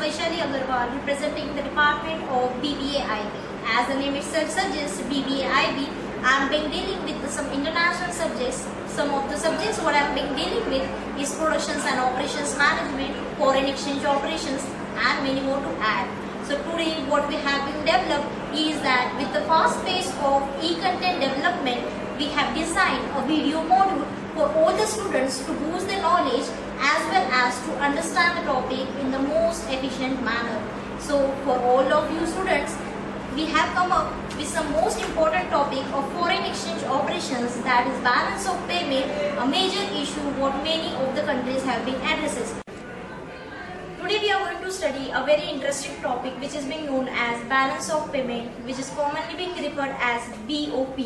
Vaishali Agarwal representing the department of BBA-IB. As the name itself suggests, BBA-IB, I am been dealing with some international subjects. Some of the subjects what I have been dealing with is productions and operations management, foreign exchange operations and many more to add. So today what we have been developed is that with the fast pace of e-content development, we have designed a video module for all the students to boost their knowledge as well as to understand the topic in the most efficient manner. So for all of you students, we have come up with some most important topic of foreign exchange operations that is balance of payment, a major issue what many of the countries have been addressing. Today we are going to study a very interesting topic which is being known as balance of payment which is commonly being referred as BOP.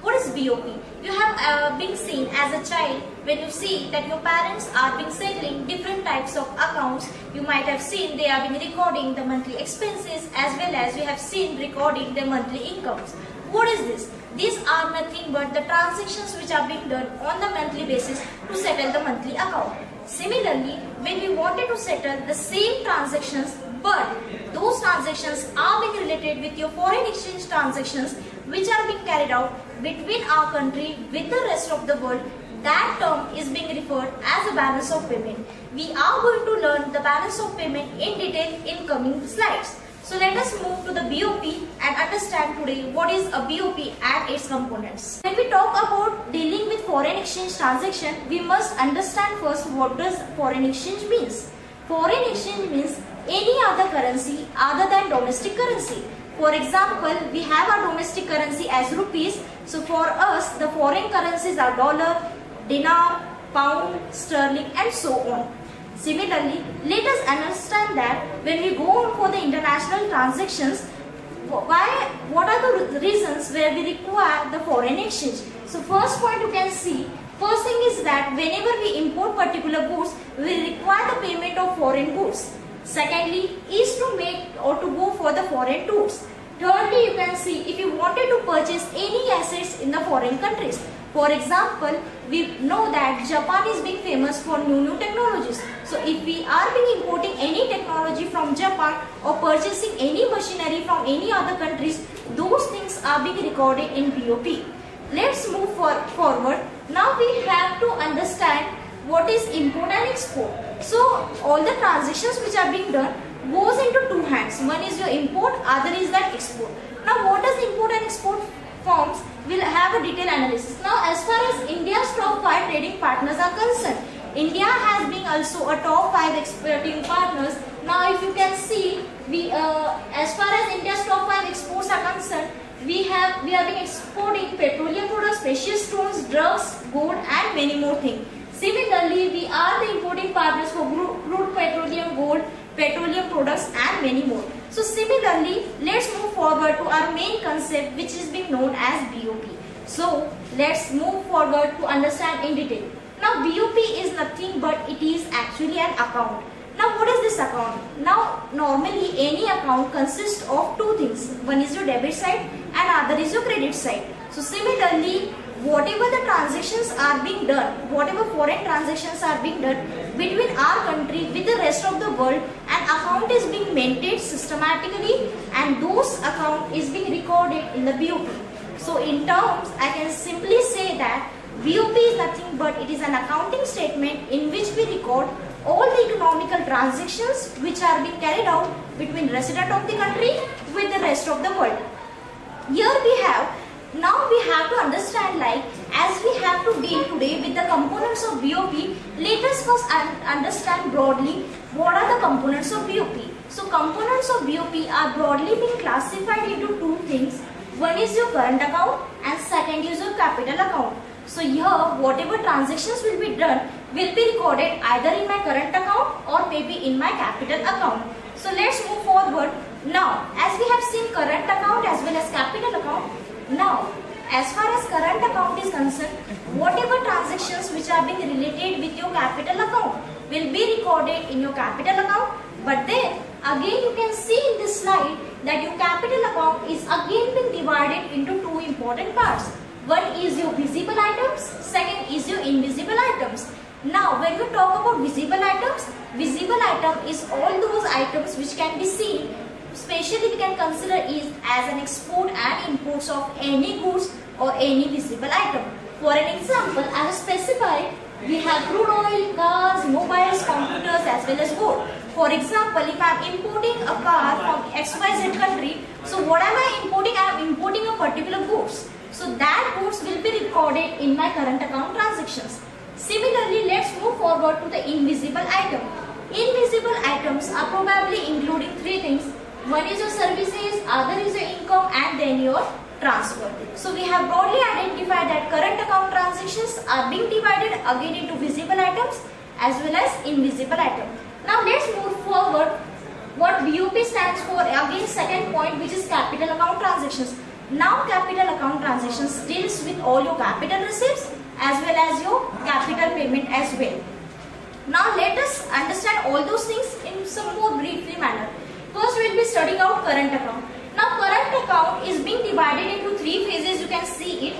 What is BOP? You have uh, been seen as a child when you see that your parents are being settling different types of accounts. You might have seen they are been recording the monthly expenses as well as you have seen recording the monthly incomes. What is this? These are nothing but the transactions which are being done on the monthly basis to settle the monthly account. Similarly, when we wanted to settle the same transactions but those transactions are being related with your foreign exchange transactions which are being carried out between our country with the rest of the world that term is being referred as a balance of payment. We are going to learn the balance of payment in detail in coming slides. So let us move to the BOP and understand today what is a BOP and its components. When we talk about dealing with foreign exchange transaction, we must understand first what does foreign exchange means. Foreign exchange means any other currency other than domestic currency. For example, we have our domestic currency as rupees. So for us, the foreign currencies are dollar, dinar, pound, sterling and so on. Similarly, let us understand that when we go on for the international transactions, why, what are the reasons where we require the foreign exchange? So first point you can see, first thing is that whenever we import particular goods, we require the payment of foreign goods. Secondly, is to make or to go for the foreign tours. Thirdly, you can see if you wanted to purchase any assets in the foreign countries. For example, we know that Japan is being famous for new new technologies. So if we are being importing any technology from Japan or purchasing any machinery from any other countries, those things are being recorded in BOP. Let's move for, forward. Now we have to understand what is import and export. So all the transactions which are being done goes into two hands. One is your import, other is that export. Now what does import and export forms will have a detailed analysis. Now as far as India's top 5 trading partners are concerned, India has been also a top 5 exporting partners. Now if you can see, we uh, as far as India's top 5 exports are concerned, we have we are being exporting petroleum products, precious stones, drugs, gold and many more things. Similarly, we are the importing partners for crude petroleum, gold, petroleum products and many more. So similarly, let's move forward to our main concept which is being known as BOP. So let's move forward to understand in detail. Now BOP is nothing but it is actually an account. Now what is this account? Now normally any account consists of two things. One is your debit side and other is your credit side. So similarly whatever the transactions are being done, whatever foreign transactions are being done between our country with the rest of the world, an account is being maintained systematically and those account is being recorded in the BOP. So in terms, I can simply say that BOP is nothing but it is an accounting statement in which we record all the economical transactions which are being carried out between resident of the country with the rest of the world. Here we have now we have to understand like as we have to deal today with the components of BOP, let us first understand broadly what are the components of BOP. So components of BOP are broadly being classified into two things. One is your current account and second is your capital account. So here whatever transactions will be done will be recorded either in my current account or maybe in my capital account. So let's move forward. Now as we have seen current account as well as capital account, now, as far as current account is concerned, whatever transactions which are being related with your capital account will be recorded in your capital account. But then, again you can see in this slide that your capital account is again being divided into two important parts. One is your visible items, second is your invisible items. Now, when we talk about visible items, visible item is all those items which can be seen. Especially we can consider is as an export and imports of any goods or any visible item. For an example, as specified, we have crude oil, cars, mobiles, computers as well as gold. For example, if I am importing a car from XYZ country, so what am I importing? I am importing a particular goods. So that goods will be recorded in my current account transactions. Similarly, let's move forward to the invisible item. Invisible items are probably including three things. One is your services, other is your income and then your transfer. So we have broadly identified that current account transactions are being divided again into visible items as well as invisible items. Now let's move forward what BOP stands for again second point which is capital account transactions. Now capital account transactions deals with all your capital receipts as well as your capital payment as well. Now let us understand all those things in some more briefly manner. First we will be studying out current account. Now current account is being divided into three phases. You can see it.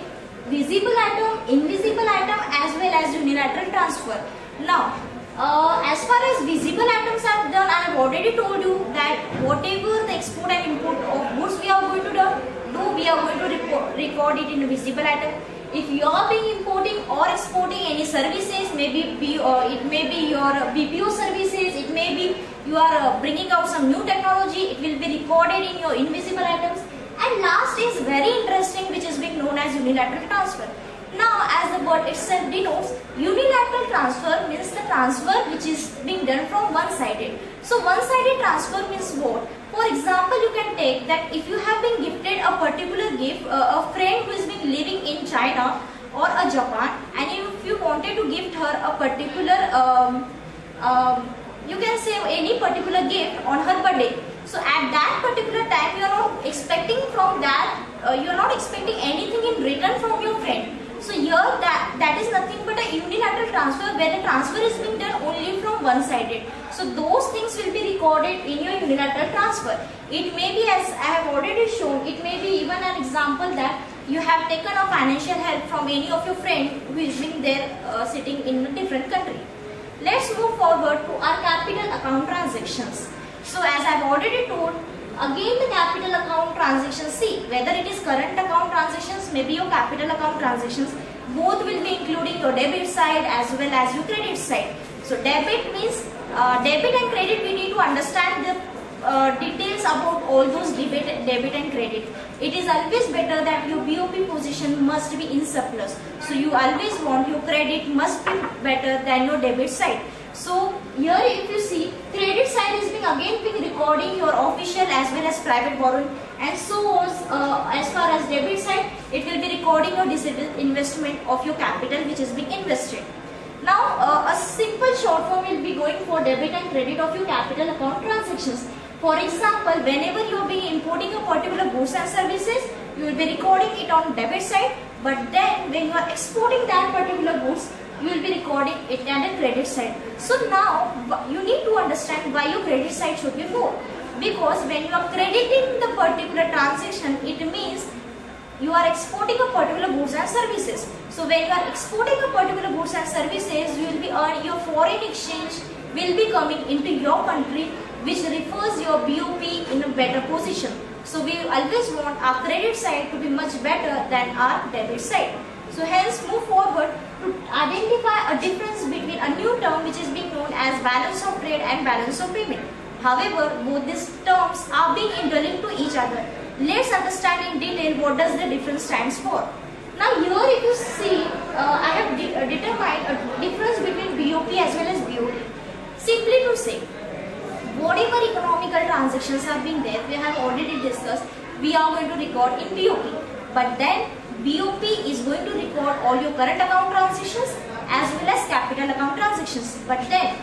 Visible item, invisible item as well as unilateral transfer. Now uh, as far as visible items are done, I have already told you that whatever the export and import of goods we are going to do, we are going to report, record it in visible item. If you are being importing or exporting any services, maybe be, uh, it may be your BPO services, it may be you are uh, bringing out some new technology, it will be recorded in your invisible items. And last is very interesting which is being known as unilateral transfer. Now as the word itself denotes, unilateral transfer means the transfer which is being done from one-sided. So one-sided transfer means what? For example, you can take that if you have been gifted a particular gift, uh, a friend who is been living in China or a Japan and if you wanted to gift her a particular um, um, you can say any particular gift on her birthday. So at that particular time you are not expecting from that, uh, you are not expecting anything in return from your friend. So here that, that is nothing but a unilateral transfer where the transfer is being done only from one sided. So those things will be recorded in your unilateral transfer. It may be as I have already shown, it may be even an example that you have taken a financial help from any of your friend who is being there uh, sitting in a different country. Let's move forward to our capital account transactions. So as I have already told, again the capital account transactions, see whether it is current account transactions, maybe your capital account transactions, both will be including your debit side as well as your credit side. So debit means uh, debit and credit we need to understand the uh, details about all those debit, debit and credit. It is always better that your BOP position must be in surplus. So you always want your credit must be better than your debit side. So here if you see credit side is being again being recording your official as well as private borrowing and so uh, as far as debit side it will be recording your investment of your capital which is being invested. Now uh, a simple short form will be going for debit and credit of your capital account transactions. For example, whenever you are being importing a particular goods and services, you will be recording it on debit side. But then when you are exporting that particular goods, you will be recording it on the credit side. So now you need to understand why your credit side should be more. Because when you are crediting the particular transaction, it means you are exporting a particular goods and services. So when you are exporting a particular goods and services, you will be your foreign exchange will be coming into your country which refers your BOP in a better position. So we always want our credit side to be much better than our debit side. So hence move forward to identify a difference between a new term which is being known as balance of trade and balance of payment. However, both these terms are being interlinked to each other. Let's understand in detail what does the difference stands for. Now here if you see, uh, I have de uh, determined a difference between BOP as well as BOT. Simply to say, whatever economical transactions have been there, we have already discussed, we are going to record in BOP. But then BOP is going to record all your current account transactions as well as capital account transactions. But then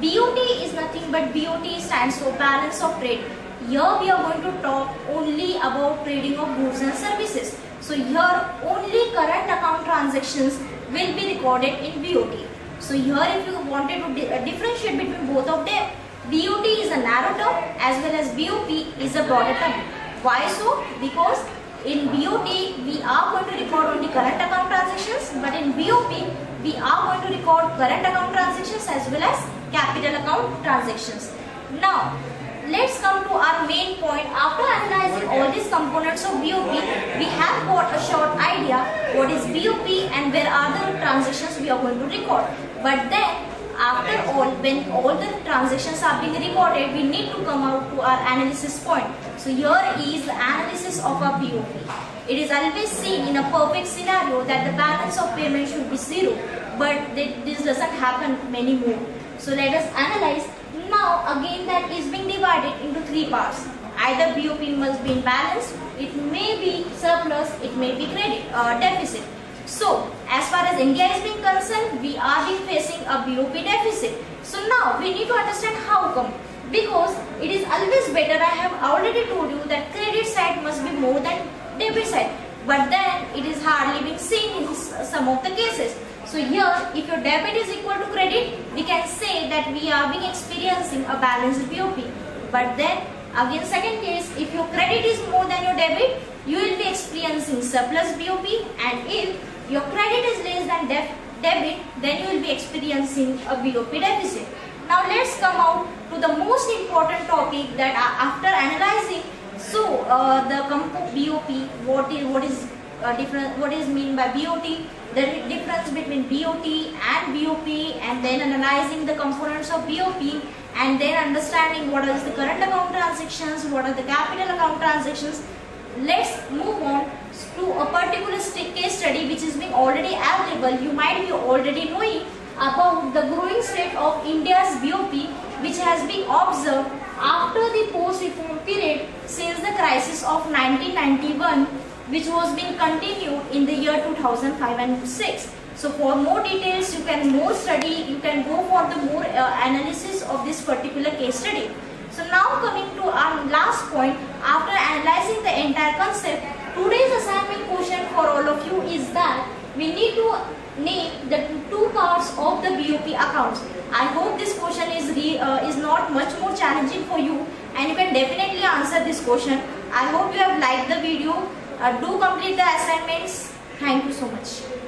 BOT is nothing but BOT stands for balance of trade. Here we are going to talk only about trading of goods and services. So here only current account transactions will be recorded in BOT. So here if you wanted to differentiate between both of them, BOT is a narrow term as well as BOP is a broader term. Why so? Because in BOT, we are going to record only current account transactions, but in BOP, we are going to record current account transactions as well as capital account transactions. Now, let's come to our main point. After analyzing all these components of BOP, we have got a short idea what is BOP and where are the transactions we are going to record. But then, after all, when all the transactions are being recorded, we need to come out to our analysis point. So here is the analysis of our BOP. It is always seen in a perfect scenario that the balance of payment should be zero. But this doesn't happen many more. So let us analyze now again that is being divided into three parts. Either BOP must be in balance, it may be surplus, it may be credit uh, deficit. So as far as India is being concerned, we are being facing a BOP deficit. So now we need to understand how come. Because it is always better, I have already told you that credit side must be more than debit side. But then it is hardly being seen in some of the cases. So here, if your debit is equal to credit, we can say that we are being experiencing a balanced BOP. But then, again second case, if your credit is more than your debit, you will be experiencing surplus BOP and if your credit is less than debit, then you will be experiencing a BOP deficit. Now let's come out to the most important topic that after analyzing so uh, the BOP, what is what is uh, different, what is mean by BOT, the difference between BOT and BOP and then analyzing the components of BOP and then understanding what is the current account transactions, what are the capital account transactions. Let's move on to a particular case study which is being already available. You might be already knowing about the growing state of India's BOP which has been observed after the post-reform period since the crisis of 1991 which was being continued in the year 2005 and 6. So for more details, you can more study, you can go for the more uh, analysis of this particular case study. So now coming to our last point, after analyzing the entire concept, today's assignment question for all of you is that we need to name the two parts of the BOP accounts. I hope this question is, re, uh, is not much more challenging for you and you can definitely answer this question. I hope you have liked the video. Uh, do complete the assignments. Thank you so much.